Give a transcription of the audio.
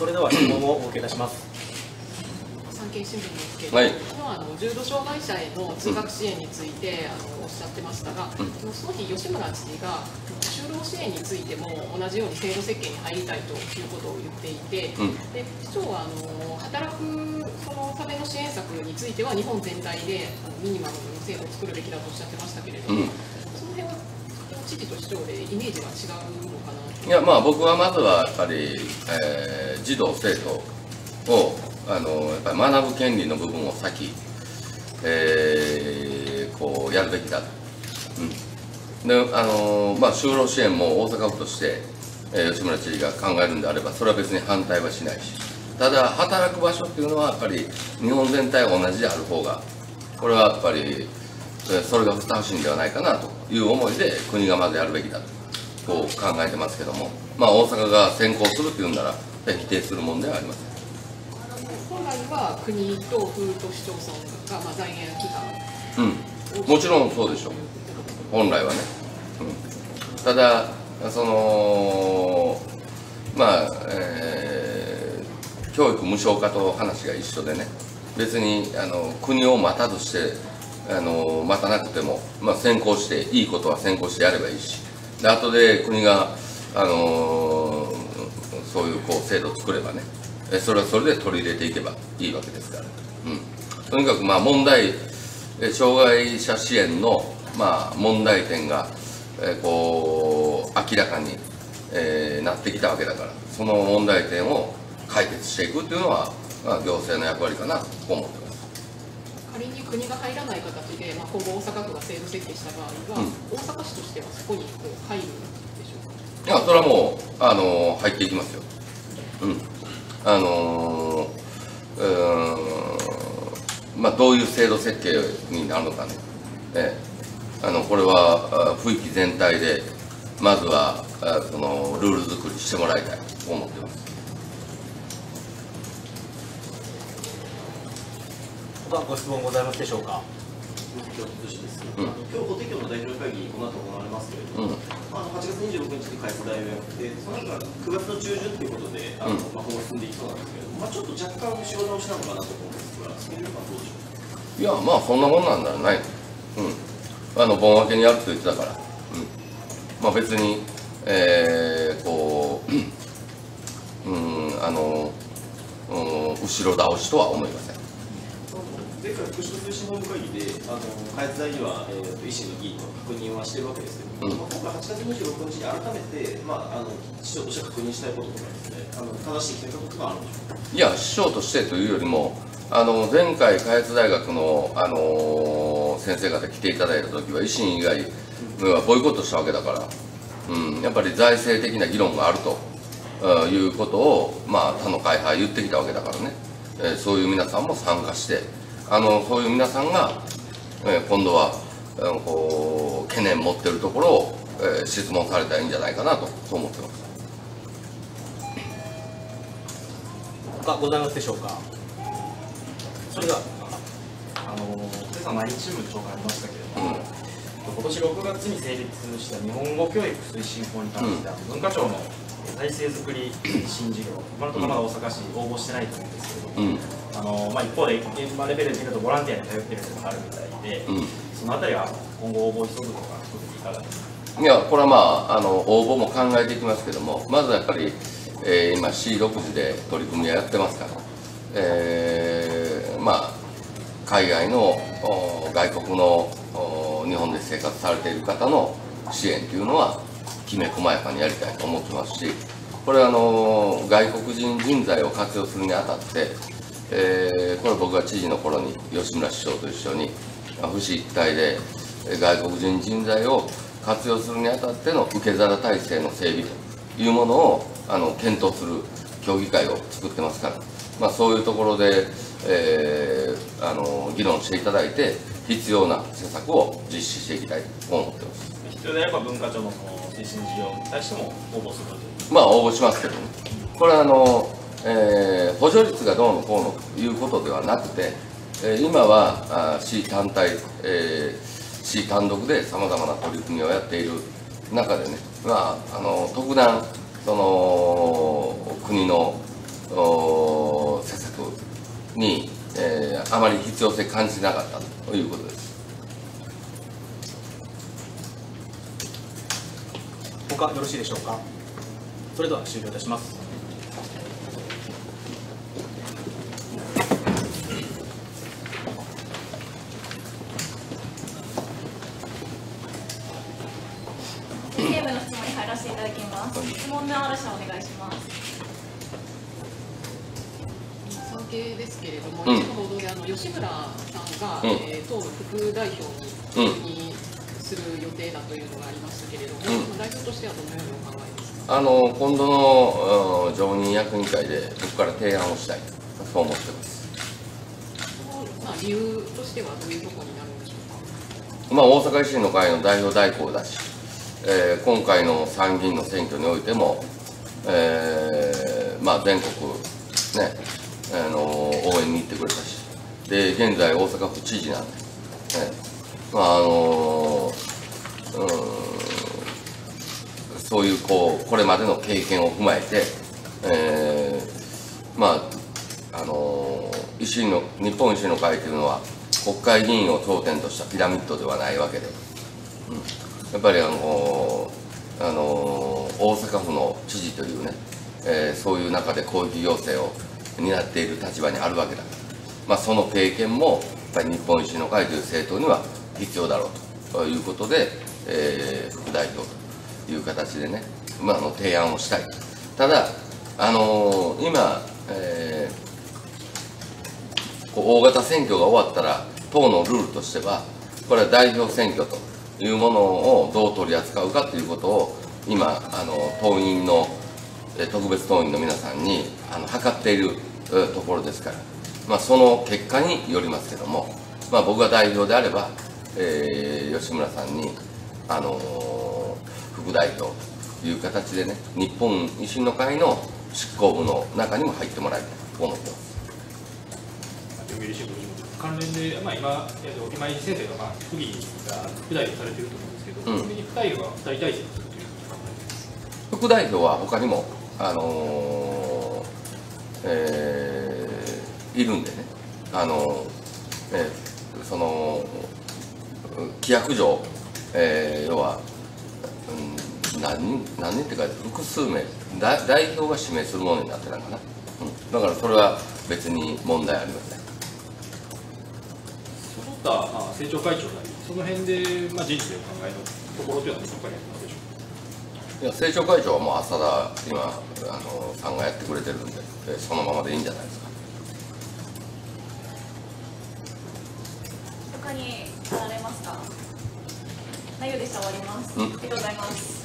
それでは質問をお受けいたします。産経新聞ですけれども、はい。今日はあの重度障害者への通学支援について、あのおっしゃってましたが、うん。その日吉村知事が就労支援についても同じように制度設計に入りたいということを言っていて、うん。で市長はあの働くそのための支援策については日本全体であのミニマムの制度を作るべきだとおっしゃってましたけれども、うん知事と市長でイメージが違うのかな。いやまあ僕はまずはやっぱり、えー児童生徒をあのやっぱり学ぶ権利の部分を先、えーこうやるべきだ、うん、であのまあ就労支援も大阪府として、えー吉村知事が考えるんであればそれは別に反対はしないし。ただ働く場所っていうのはやっぱり日本全体同じである方がこれはやっぱりそれがふさわしいんではないかなという思いで国がまずやるべきだとこう考えてますけども、まあ、大阪が先行するっていうんなら否定するもんではありません。本来は国と府と市町村が、まあ、財源機関。うん、もちろんそうでしょう。本来はね、うん、ただそのまあ、えー教育無償化と話が一緒でね。別にあの国を待たずしてあの待たなくても、まあ、先行していいことは先行してやればいいし。で後で国があのそういうこう制度を作ればね。それはそれで取り入れていけばいいわけですから、うん、とにかくまあ問題障害者支援の、まあ、問題点が、えこう明らかに、えーなってきたわけだからその問題点を解決していくっていうのは、まあ、行政の役割かなと思ってます。仮に国が入らない形で、まあ、今後大阪府が制度設計した場合は、うん。大阪市としてはそこにこう入るんでしょうか？いやそれはもう、あのー入っていきますよ。うん。あのーうーんまあどういう制度設計になるのかね。ええ。あのこれはあ区域全体でまずはあそのルール作りしてもらいたいと思ってます他ご質問ございますでしょうか？今日ですうん。今日法適用の大統領会議、この後行われますけれども、うん。あの8月26日に開催大をやって、その後が9月の中旬ということで、あのうんまあ、今後進んでいきそうなんですけれども、まあ、ちょっと若干、後ろ倒しなのかなと思うんですが、スケジュール感どうでしょう？か。いやまあそんなもんなんだらない。うん。あの盆明けにやると言ってたから。うん。まあ別にえー、こううんあのうん後ろ倒しとは思いません福祉通信本部会議で、あの開発大には、えーと、維新の議員の確認はしてるわけですけれども、うんまあ、今回、8月26日に改めて、まあ、あの市長として確認したいこととかですね、あの正しい決め方とかあるんでしょうか？いや師匠としてというよりもあの前回開発大学の、あの先生方来ていただいた時は維新以外はボイコットしたわけだから、うん、やっぱり財政的な議論があるとあいうことを、まあ、他の会派は言ってきたわけだからね、えーそういう皆さんも参加してあのそういう皆さんが、えー今度はあのこう懸念持ってるところを、えー質問されたらいいんじゃないかなとそう思ってます。他ございますでしょうか？それではあの今朝毎日新聞で紹介ありましたけれども、今年6月に成立した日本語教育推進法に関して、あの文化庁の体制づくり新事業、今のところまだ大阪市応募してないと思うんですけれども、うんあのまあ、一方で現場レベルで見るとボランティアに頼ってるところがあるみたいで、うん。そのあたりは今後応募急ぐとかいかがですか？いや、これはまあ、あの応募も考えていきますけども、まずやっぱり、えー今、C 独自で取り組みはやってますから、えーまあ、海外のお外国のお日本で生活されている方の支援というのは、きめ細やかにやりたいと思ってますし、これはあの外国人人材を活用するにあたって、えーこれ僕が知事の頃に吉村市長と一緒にまあ府市一体でえー外国人人材を活用するにあたっての受け皿体制の整備というものをあの検討する協議会を作ってますから、まあ、そういうところで、えーあの議論していただいて必要な施策を実施していきたいと思ってます。必要であれば文化庁の推進事業に対しても応募するというまあ応募しますけどね、これはあの、えー補助率がどうのこうのということではなくて、えー今はあ市単体、えー市単独でさまざまな取り組みをやっている中でね、まあ、あの特段その国のお施策に、えーあまり必要性感じなかったということです。他よろしいでしょうか？それでは終了いたしますゲームの質問に入らせていただきます。質問のある人お願いします。産経ですけれども、うん一部報道であの吉村さんが、うんえー党の副代表に就任する予定だというのがありましたけれども、うん代表としてはどのようにお考えですか？あの今度のうん常任役員会で僕から提案をしたいそう思ってます。まあ理由としてはどういうところになるんでしょうか？まあ、大阪維新の会の代表代行だし、えー今回の参議院の選挙においても、えーまあ、全国、ね、あの応援に行ってくれたし、で現在、大阪府知事なんで、ねまああのうんそういうこうこれまでの経験を踏まえて、えーまああの維新の日本維新の会というのは国会議員を頂点としたピラミッドではないわけで、うん、やっぱりあのあの大阪府の知事というね、えーそういう中で広域行政を担っている立場にあるわけだ。から、まあ、その経験もやっぱり日本維新の会という政党には必要だろうということで、えー副代表という形でね、まあ、あの提案をしたい。ただあの今、えーこう大型選挙が終わったら党のルールとしてはこれは代表選挙というものをどう取り扱うかということを今あの党員の特別党員の皆さんにあの測っているところですから、まあ、その結果によりますけども、まあ、僕が代表であれば、えー吉村さんに、あのー副代表という形でね日本維新の会の執行部の中にも入ってもらいたいと思ってます。関連で、まあ、今、えっと今井先生が、まあ、副議員が副代表されてると思うんですけど、うん。副代表が二人体制にするという考えで。す副代表は他にも、あのーえーいるんでね、あのーえーその規約上、えー要は、うん、何人何人っていうか複数名だ代表が指名するものになってないかな、うん、だからそれは別に問題ありませんその他、まあ、政調会長なり、その辺で、まあ、人事でお考えのところというのは他にありますでしょうか？いや政調会長はもう浅田今あのさんがやってくれてるんでえーそのままでいいんじゃないですか他にあられますか？内容でした終わります。うんありがとうございます。